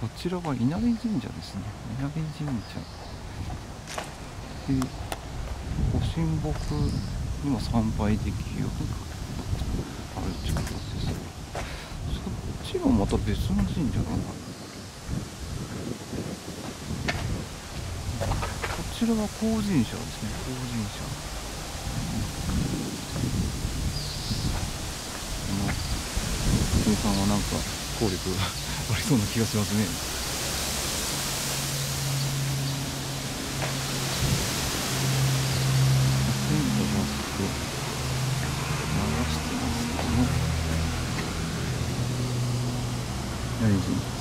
こちらは稲荷神社ですね。稲荷神社でご神木にも参拝できるようにあるってことですねそっちもまた別の神社だ。なこちらは高神社ですね。高神社。この金さんはなんか効力がありそうな気がしますね。大事。